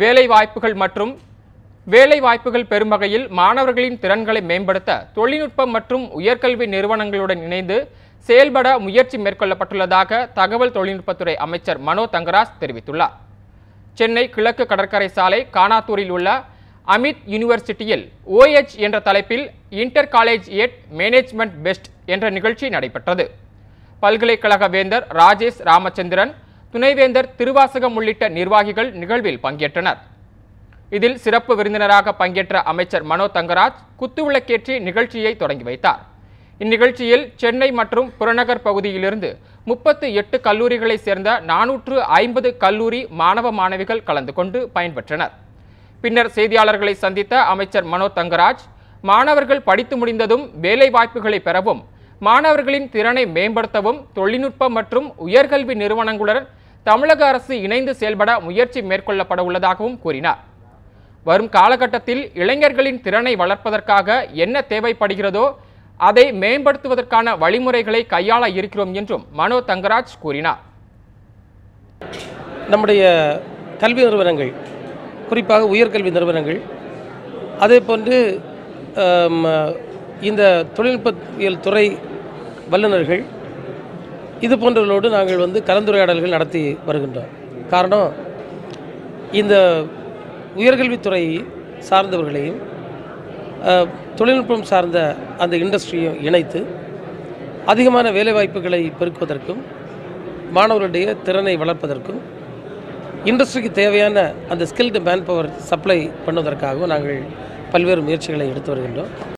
வேலை வாய்ப்புகள் மற்றும் வேலை வாய்ப்புகள் பெறும் வகையில் மாணவர்களின் திறன்களை மேம்படுத்த தொழில்நுட்பம் மற்றும் உயர்கல்வி நிறுவனங்களுடன் இணைந்து செயல்பட முயற்சி மேற்கொள்ளப்பட்டுள்ளதாக தகவல் தொழில்நுட்பத்துறை அமைச்சர் மனோ தங்கராஜ் தெரிவித்துள்ளார். சென்னை கிழக்கு கடற்கரை சாலை கானாத்தூரில் உள்ள அமித் யூனிவர்சிட்டியில் ஓஎச் என்ற தலைப்பில் inter college at management fest என்ற நிகழ்ச்சி நடைபெற்றது. பல்கலைக்கழக வேந்தர் ராஜேஷ் ராமச்சந்திரன் துணைவேந்தர் திருவாசகம் உள்ளிட்ட நிர்வாகிகள் நிகழ்வில் பங்கேற்றனர். இதில் சிறப்பு விருந்தினராக பங்கேற்ற அமைச்சர் மனோ தங்கராஜ் குத்துவிளக்கேற்றி நிகழ்ச்சியை தொடங்கி வைத்தார். இந்நிகழ்ச்சியில் சென்னை மற்றும் புறநகர் பகுதியிலிருந்து முப்பத்து எட்டு கல்லூரிகளைச் சேர்ந்த நானூற்று ஐம்பது கல்லூரி மாணவ மாணவிகள் கலந்து கொண்டு பயன்பெற்றனர். பின்னர் செய்தியாளர்களை சந்தித்த அமைச்சர் மனோ தங்கராஜ் மாணவர்கள் படித்து முடிந்ததும் வேலைவாய்ப்புகளை பெறவும் மாணவர்களின் திறனை மேம்படுத்தவும் தொழில்நுட்ப மற்றும் உயர்கல்வி நிறுவனங்களுடன் தமிழக அரசு இணைந்து செயல்பட முயற்சி மேற்கொள்ளப்பட உள்ளதாகவும் கூறினார். வரும் காலகட்டத்தில் இளைஞர்களின் திறனை வளர்ப்பதற்காக என்ன தேவைப்படுகிறதோ அதை மேம்படுத்துவதற்கான வழிமுறைகளை கையாள இருக்கிறோம் என்றும் மனோ தங்கராஜ் கூறினார். நம்முடைய கல்வி நிறுவனங்கள் குறிப்பாக உயர்கல்வி நிறுவனங்கள் அதே போன்று இந்த தொழில்நுட்பவியல் துறை வல்லுநர்கள் இது போன்றவர்களோடு நாங்கள் வந்து கலந்துரையாடல்கள் நடத்தி வருகின்றோம். காரணம் இந்த உயர்கல்வித்துறை சார்ந்தவர்களையும் தொழில்நுட்பம் சார்ந்த அந்த இண்டஸ்ட்ரியும் இணைத்து அதிகமான வேலைவாய்ப்புகளை பெருக்குவதற்கும் மாணவர்களுடைய திறனை வளர்ப்பதற்கும் இண்டஸ்ட்ரிக்கு தேவையான அந்த ஸ்கில்டு மேன் பவர் சப்ளை பண்ணுவதற்காகவும் நாங்கள் பல்வேறு முயற்சிகளை எடுத்து வருகின்றோம்.